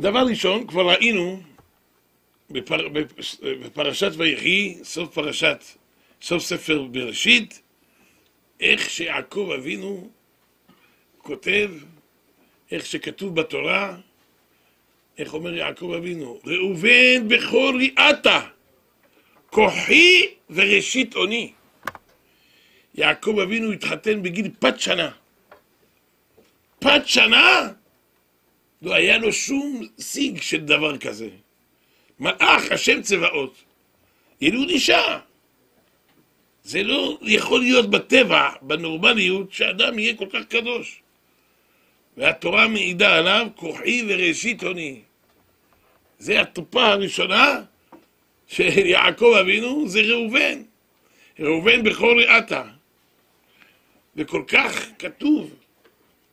דבר ראשון, כבר ראינו בפר, בפרשת ויחי, סוף פרשת, סוף ספר בראשית, איך שיעקב אבינו כותב, איך שכתוב בתורה, איך אומר יעקב אבינו? ראובן בכור ריאתה, כוחי וראשית אוני. יעקב אבינו התחתן בגיל פת שנה. פת שנה? לא היה לו שום סיג של דבר כזה. מלאך, השם צבאות, ילוד אישה. זה לא יכול להיות בטבע, בנורמליות, שאדם יהיה כל כך קדוש. והתורה מעידה עליו, כוחי וראשית הוני. זה הטופה הראשונה של יעקב אבינו, זה ראובן. ראובן בכל ריאתה. וכל כך כתוב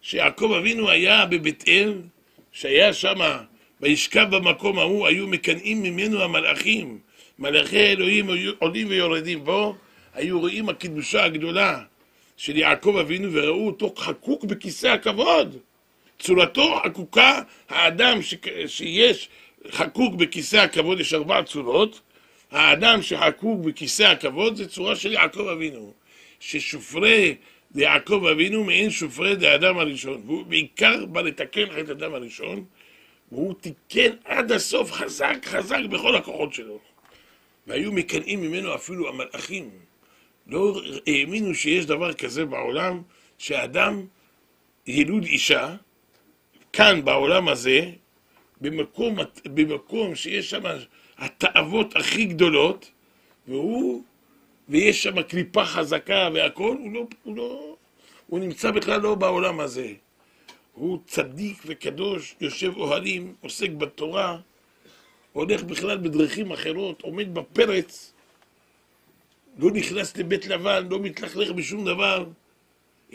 שיעקב אבינו היה בבית אל, שהיה שמה, וישכב במקום ההוא, היו מקנאים ממנו המלאכים. מלאכי אלוהים עולים ויורדים בו, היו רואים הקדושה הגדולה של יעקב אבינו וראו אותו חקוק בכיסא הכבוד. צורתו חקוקה, האדם ש... שיש חקוק בכיסא הכבוד, יש ארבע צורות, האדם שחקוק בכיסא הכבוד זה צורה של יעקב אבינו, ששופרי ליעקב אבינו מעין שופרי דאדם הראשון, והוא בעיקר בא לתקן את אדם הראשון, והוא תיקן עד הסוף חזק חזק בכל הכוחות שלו. והיו מקנאים ממנו אפילו המלאכים. לא האמינו שיש דבר כזה בעולם, שאדם ילוד אישה, כאן בעולם הזה, במקום, במקום שיש שם התאוות הכי גדולות, והוא, ויש שם קליפה חזקה והכל, הוא לא, הוא לא, הוא נמצא בכלל לא בעולם הזה. הוא צדיק וקדוש, יושב אוהלים, עוסק בתורה, הולך בכלל בדרכים אחרות, עומד בפרץ, לא נכנס לבית לבן, לא מתלכלך בשום דבר.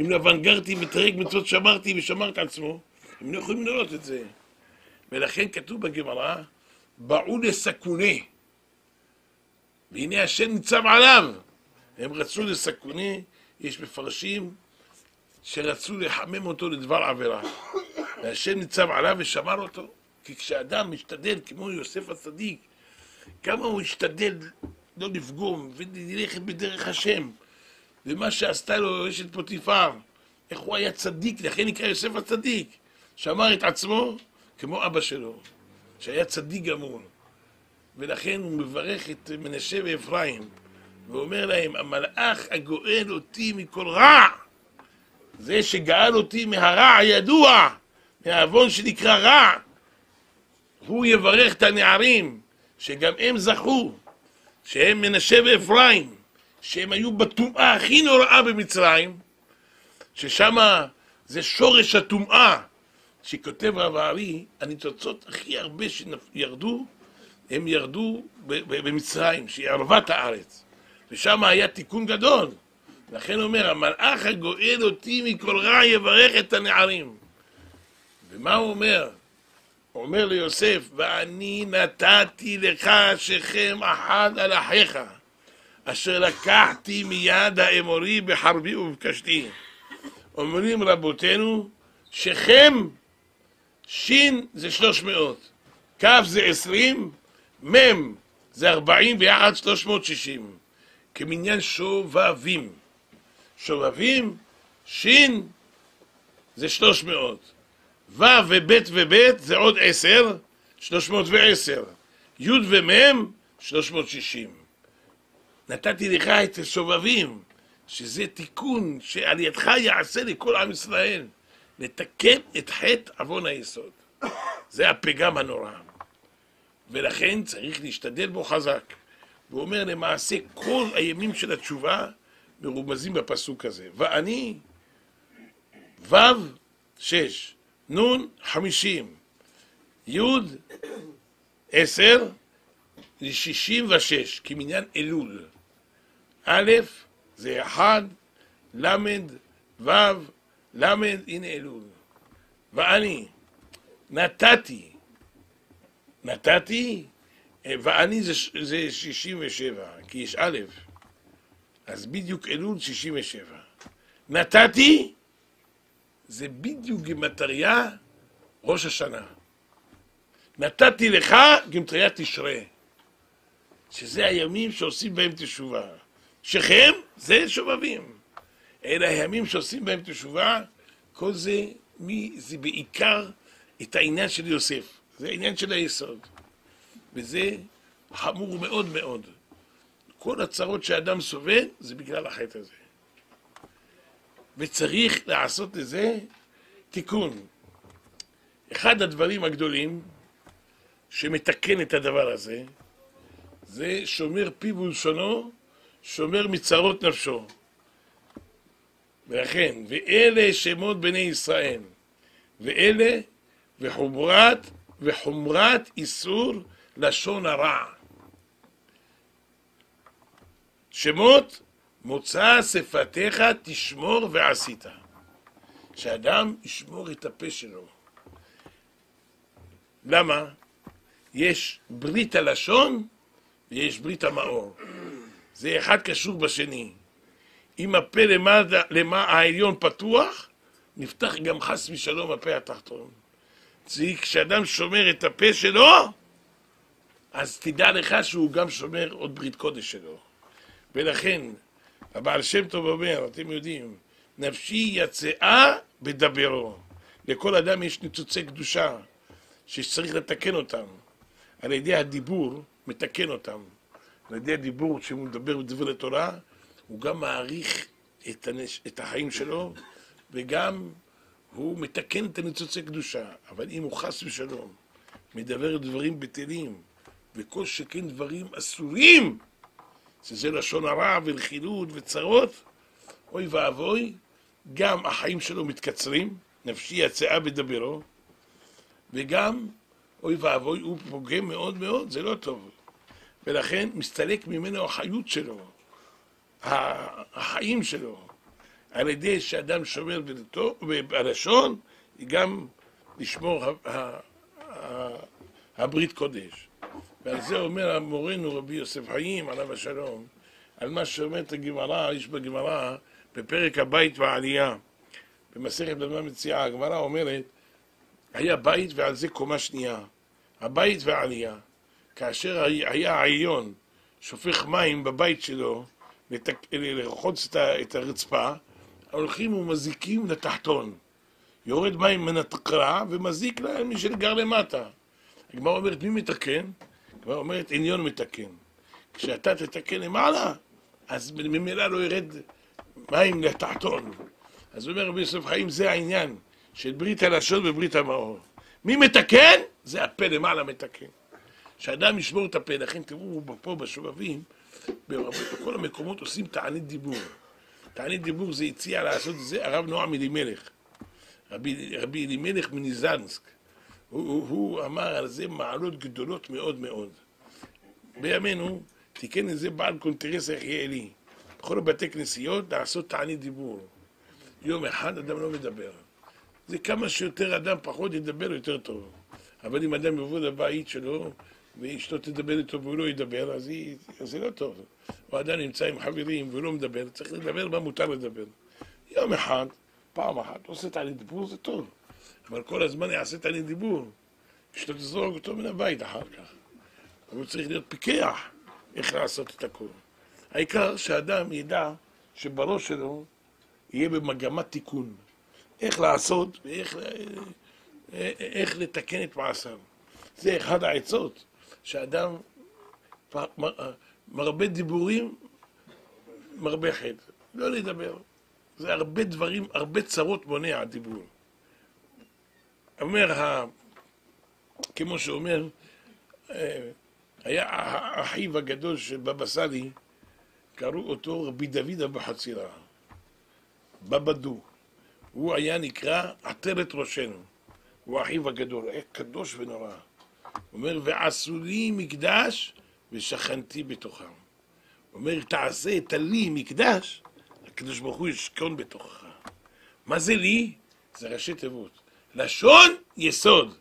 אם לבן גרתי ותרג מצוות שמרתי ושמר את עצמו, הם לא יכולים לראות את זה. ולכן כתוב בגמרא, באו לסכונה. והנה השם ניצב עליו. הם רצו לסכונה, יש מפרשים שרצו לחמם אותו לדבר עבירה. והשם ניצב עליו ושמר אותו. כי כשאדם משתדל, כמו יוסף הצדיק, כמה הוא השתדל לא לפגום וללכת בדרך השם. ומה שעשתה לו אשת פוטיפר, איך הוא היה צדיק, לכן נקרא יוסף הצדיק. שמר את עצמו כמו אבא שלו, שהיה צדיק גמור. ולכן הוא מברך את מנשה ואפרים, ואומר להם, המלאך הגואל אותי מכל רע, זה שגאל אותי מהרע הידוע, מהעוון שנקרא רע, הוא יברך את הנערים, שגם הם זכו, שהם מנשה ואפרים, שהם היו בטומאה הכי נוראה במצרים, ששם זה שורש הטומאה, שכותב רב הארי, הניצוצות הכי הרבה שירדו, הם ירדו במצרים, שהיא ערבת הארץ, ושם היה תיקון גדול. לכן אומר, המלאך הגואל אותי מכל רע יברך את הנערים. ומה הוא אומר? הוא אומר ליוסף, ואני נתתי לך שכם אחד על אחיך, אשר לקחתי מיד האמורי בחרבי ובקשתי. אומרים רבותינו, שכם, שין זה שלוש מאות, כף זה עשרים, מם זה ארבעים ויחד שלוש מאות שישים, כמניין שובבים. שובבים, שין זה שלוש מאות. ו' וב' וב' זה עוד עשר, שלוש מאות ועשר. י' ומ', שלוש מאות שישים. נתתי לך את השובבים, שזה תיקון שעל ידך יעשה לכל עם ישראל, לתקן את חטא עוון היסוד. זה הפגם הנורא. ולכן צריך להשתדל בו חזק. הוא אומר למעשה כל הימים של התשובה מרומזים בפסוק הזה. ואני, ו' שש, נ' חמישים, י' עשר, שישים ושש, כמניין אלול. א' זה אחד, ל', ו', ל', הנה אלול. ואני נתתי, נתתי, ואני זה, זה 67, כי יש א', אז בדיוק אלול 67. נתתי, זה בדיוק גימטריה ראש השנה. נתתי לך גמטריה תשרה, שזה הימים שעושים בהם תשובה. שכם זה שובבים. אלה הימים שעושים בהם תשובה, כל זה, מי, זה בעיקר את העניין של יוסף. זה העניין של היסוד. וזה חמור מאוד מאוד. כל הצרות שאדם סובל זה בגלל החטא הזה. וצריך לעשות לזה תיקון. אחד הדברים הגדולים שמתקן את הדבר הזה, זה שומר פיו ולשונו, שומר מצרות נפשו. ולכן, ואלה שמות בני ישראל, ואלה וחומרת, וחומרת איסור לשון הרע. שמות מוצא שפתיך תשמור ועשית. שאדם ישמור את הפה שלו. למה? יש ברית הלשון ויש ברית המאור. זה אחד קשור בשני. אם הפה למעלה, למה העליון פתוח, נפתח גם חס ושלום הפה התחתון. כשאדם שומר את הפה שלו, אז תדע לך שהוא גם שומר עוד ברית קודש שלו. ולכן, הבעל שם טוב אומר, אתם יודעים, נפשי יצאה בדברו. לכל אדם יש ניצוצי קדושה שצריך לתקן אותם. על ידי הדיבור מתקן אותם. על ידי הדיבור שהוא מדבר בדברי תורה, הוא גם מעריך את, הנש... את החיים שלו וגם הוא מתקן את הניצוצי קדושה. אבל אם הוא חס ושלום מדבר דברים בטלים וכל שכן דברים אסורים, שזה לשון הרע ורכילות וצרות, אוי ואבוי, גם החיים שלו מתקצרים, נפשי יצאה בדברו, וגם, אוי ואבוי, הוא פוגם מאוד מאוד, זה לא טוב. ולכן מסתלק ממנו החיות שלו, החיים שלו, על ידי שאדם שומר בלשון, גם לשמור הברית קודש. ועל זה אומר המורנו רבי יוסף חיים, עליו השלום, על מה שאומרת הגמרא, יש בגמרא, בפרק הבית והעלייה, במסכת במה מציעה, הגמרא אומרת, היה בית ועל זה קומה שנייה, הבית והעלייה. כאשר היה העליון שופך מים בבית שלו, לרחוץ את הרצפה, הולכים ומזיקים לתחתון. יורד מים מן התקרה ומזיק להם מי שגר למטה. הגמרא אומרת, מי מתקן? הגמרא אומרת, עניון מתקן. כשאתה תתקן למעלה, אז ממילא לא ירד מים לתחתון. אז אומר רבי יוסף חיים, זה העניין של ברית הלשון וברית המאור. מי מתקן? זה הפה למעלה מתקן. שאדם ישמור את הפה, לכן תראו פה בשובבים, בכל המקומות עושים תענית דיבור. תענית דיבור זה הציע לעשות את זה הרב נועם אלימלך. רבי אלימלך מניזנסק. הוא, הוא, אמר על זה מעלות גדולות מאוד מאוד. בימינו תיקן את זה בעל קונטרס יחיילי. בכל בתי כנסיות לעשות תענית דיבור. יום אחד אדם לא מדבר. זה כמה שיותר אדם פחות ידבר יותר טוב. אבל אם אדם יבוא לבית שלו ואשתו תדבר איתו והוא לא ידבר, אז, היא, אז זה לא טוב. או אדם נמצא עם חברים והוא לא מדבר, צריך לדבר מה מותר לדבר. יום אחד, פעם אחת, עושה תענית דיבור זה טוב. אבל כל הזמן יעשה תענית דיבור. אשתו תזרוק אותו מן הבית אחר כך. הוא צריך להיות פיקח איך לעשות את הכול. העיקר שאדם ידע שבראש שלו יהיה במגמת תיקון. איך לעשות ואיך איך לתקן את מעשיו. זה אחד העצות, שאדם מרבה דיבורים, מרבה חטא. לא לדבר. זה הרבה דברים, הרבה צרות מונע הדיבור. אומר, כמו שאומר, אה, היה האחיו הגדול של בבא סאלי, קראו אותו רבי דוד אבוחצירא, בבא דו. הוא היה נקרא עטרת ראשנו. הוא אחיו הגדול, היה קדוש ונורא. הוא אומר, ועשו לי מקדש ושכנתי בתוכם. הוא אומר, תעשה את הלי מקדש, הקדוש ברוך הוא ישכון בתוכך. מה זה לי? זה ראשי תיבות. לשון יסוד.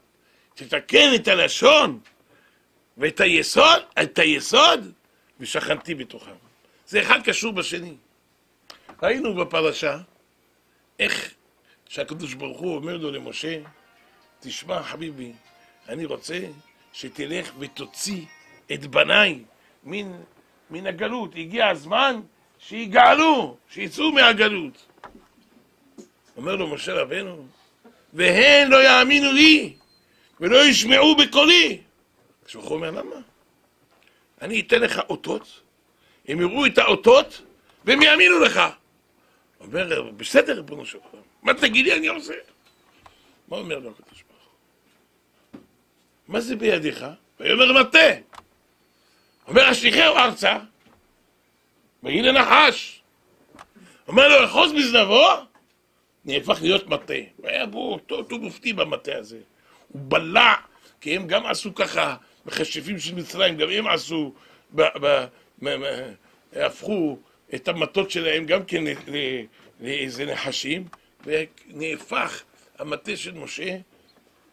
תתקן את הלשון ואת היסוד, את היסוד, ושכנתי בתוכם. זה אחד קשור בשני. ראינו בפרשה איך שהקדוש ברוך הוא אומר לו למשה, תשמע חביבי, אני רוצה שתלך ותוציא את בניי מן, מן הגלות. הגיע הזמן שיגאלו, שיצאו מהגלות. אומר לו משה רבנו, והן לא יאמינו לי ולא ישמעו בקולי. כשהוא אומר, למה? אני אתן לך אותות, הם יראו את האותות והם יאמינו לך. אומר, בסדר, ריבונו של עולם, מה תגיד לי אני עושה? מה אומר לו הקדוש ברוך הוא? מה זה בידיך? ויאמר מטה. אומר, אשליכהו ארצה, והנה נחש. אומר לו, אחוז מזנבו, נהפך להיות מטה. והיה בו אותו מופתי במטה הזה. הוא בלע, כי הם גם עשו ככה, מכשפים של מצרים, גם הם עשו, ב, ב, ב, ב, הפכו את המטות שלהם גם כן לאיזה נחשים, ונהפך המטה של משה,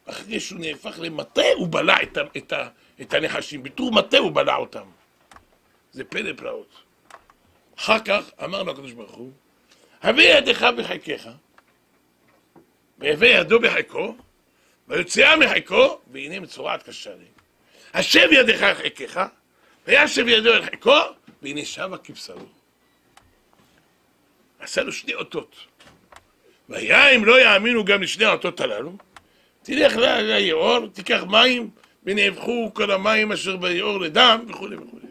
אחרי שהוא נהפך למטה, הוא בלע את, את, את הנחשים. בתור מטה הוא בלע אותם. זה פלא פלאות. אחר כך אמר לו הקדוש ברוך הוא, הביא ידך בחיקך, ויבא ידו בחיקו, ויוציאה מחיקו, והנה מצורעת לי. השב ידך חיקך, וישב ידו אל חיקו, והנה שבה כבשרו. עשה לו שני אותות. והיה אם לא יאמינו גם לשני האותות הללו, תלך ליאור, תיקח מים, ונהפכו כל המים אשר ביאור לדם, וכולי וכולי.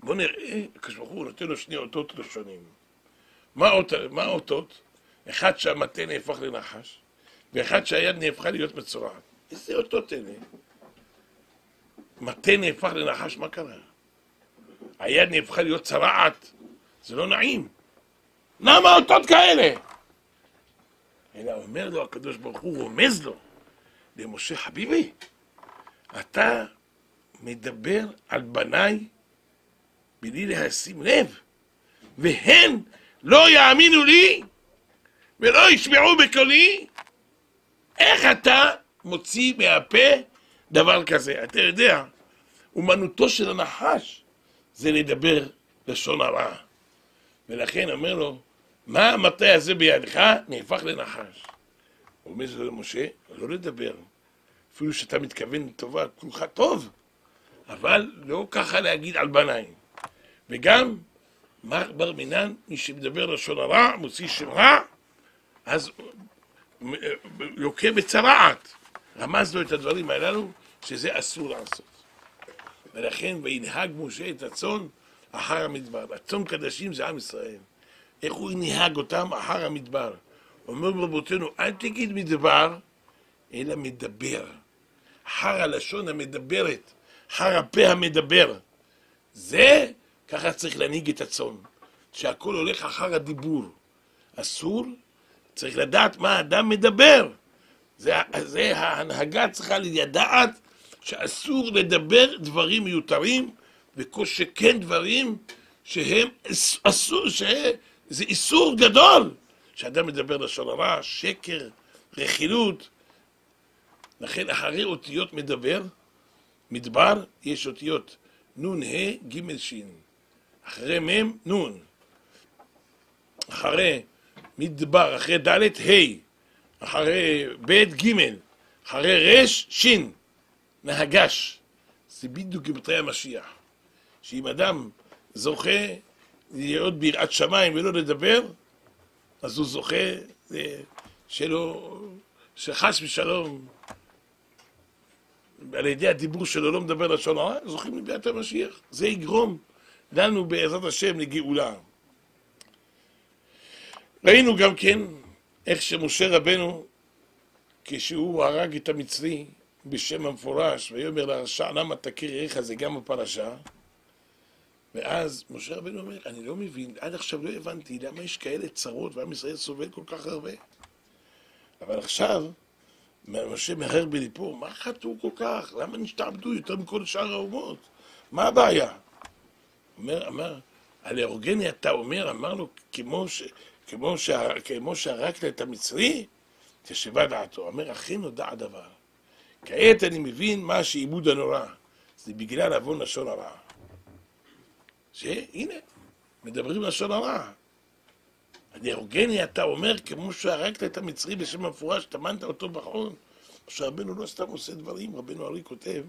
בואו נראה, הקדוש ברוך הוא נותן לו שני אותות ראשונים. מה, אות, מה האותות? אחד שהמטה נהפך לנחש, ואחד שהיד נהפכה להיות מצורעת. איזה אותות אלה? מטה נהפך לנחש, מה קרה? היד נהפכה להיות צרעת, זה לא נעים. למה אותות כאלה? אלא אומר לו הקדוש ברוך הוא, רומז לו, למשה חביבי, אתה מדבר על בניי בלי לשים לב, והן לא יאמינו לי ולא ישמעו בקולי, איך אתה מוציא מהפה דבר כזה? אתה יודע, אומנותו של הנחש זה לדבר לשון הרע. ולכן אומר לו, מה המטה הזה בידך? נהפך לנחש. הוא אומר זה למשה, לא לדבר. אפילו שאתה מתכוון לטובה, כולך טוב, אבל לא ככה להגיד על בניים. וגם מר בר מינן, מי שמדבר לשון הרע, מוציא שם רע, אז לוקה בצרעת. רמז לו את הדברים הללו, שזה אסור לעשות. ולכן וינהג משה את הצאן אחר המדבר. הצאן קדשים זה עם ישראל. איך הוא ינהג אותם אחר המדבר. אומר רבותינו, אל תגיד מדבר, אלא מדבר. אחר הלשון המדברת, אחר הפה המדבר. זה, ככה צריך להנהיג את הצאן. שהכל הולך אחר הדיבור. אסור, צריך לדעת מה האדם מדבר. זה, זה ההנהגה צריכה לדעת שאסור לדבר דברים מיותרים, וכל שכן דברים שהם אסור, שזה איסור גדול, שאדם מדבר לשון הרע, שקר, רכילות. לכן אחרי אותיות מדבר, מדבר, יש אותיות נ' ה' ג' ש'. אחרי מ' נ'. אחרי מדבר, אחרי ד' ה'. אחרי ב' ג'. אחרי ר' ש'. מהגש. זה בדיוק גבטרי המשיח. שאם אדם זוכה להיות ביראת שמיים ולא לדבר, אז הוא זוכה שלו, שחס ושלום, על ידי הדיבור שלו לא מדבר לשון הרע, זוכים לביאת המשיח. זה יגרום לנו בעזרת השם לגאולה. ראינו גם כן איך שמשה רבנו, כשהוא הרג את המצרי, בשם המפורש, ויאמר לרשע למה תכיר ערך זה גם בפרשה ואז משה רבנו אומר, אני לא מבין, עד עכשיו לא הבנתי למה יש כאלה צרות ועם ישראל סובל כל כך הרבה. אבל עכשיו, משה מהר בליפו, מה חטאו כל כך? למה נשתעבדו יותר מכל שאר האומות? מה הבעיה? אומר, אמר, על אורגני אתה אומר, אמר לו, כמו, ש, כמו, ש, כמו שהרגת את המצרי, תשבה דעתו. אומר, אחי נודע הדבר. כעת אני מבין מה שעיבוד הנורא. זה בגלל עוון לשון הרע. שהנה, מדברים לשון הרע. הדיאורגני אתה אומר, כמו שהרגת את המצרי בשם המפורש, טמנת אותו בחון, משה רבנו לא סתם עושה דברים, רבנו ארי כותב,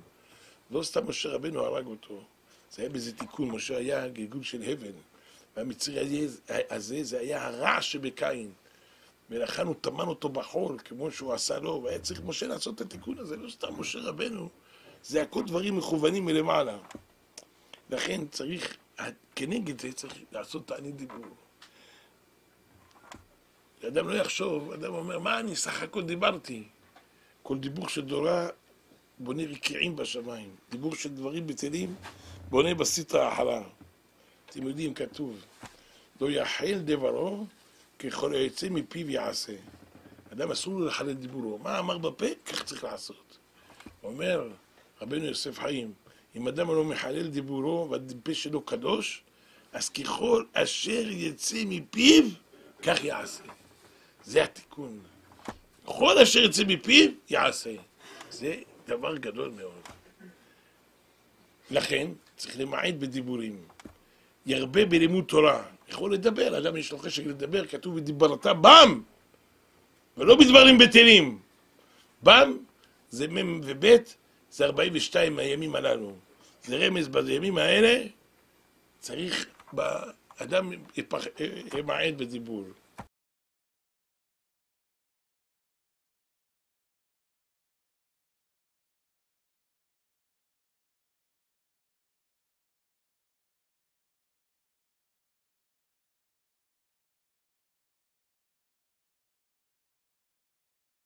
לא סתם משה רבנו הרג אותו. זה היה באיזה תיקון, משה היה גלגול של הבל. והמצרי הזה, זה היה הרע שבקין. ולכן הוא טמן אותו בחול, כמו שהוא עשה לו, והיה צריך משה לעשות את התיקון הזה, לא סתם משה רבנו. זה הכל דברים מכוונים מלמעלה. לכן צריך, כנגד זה צריך לעשות תענית דיבור. אדם לא יחשוב, אדם אומר, מה אני סך הכל דיברתי? כל דיבור של דורה בונה רקיעים בשמיים. דיבור של דברים בטלים בונה בסטרה החלה. אתם יודעים, כתוב, לא יחל דברו ככל היוצא מפיו יעשה. אדם אסור לו לחלל דיבורו. מה אמר בפה? כך צריך לעשות. אומר רבנו יוסף חיים, אם אדם לא מחלל דיבורו והפה שלו קדוש, אז ככל אשר יצא מפיו, כך יעשה. זה התיקון. כל אשר יצא מפיו, יעשה. זה דבר גדול מאוד. לכן, צריך למעט בדיבורים. ירבה בלימוד תורה. יכול לדבר, אדם יש לו חשק לדבר, כתוב ודיברת בם, ולא בדברים בטלים. בם זה מ' וב', זה 42 הימים הללו. זה רמז בימים האלה, צריך, אדם ימעט בדיבור.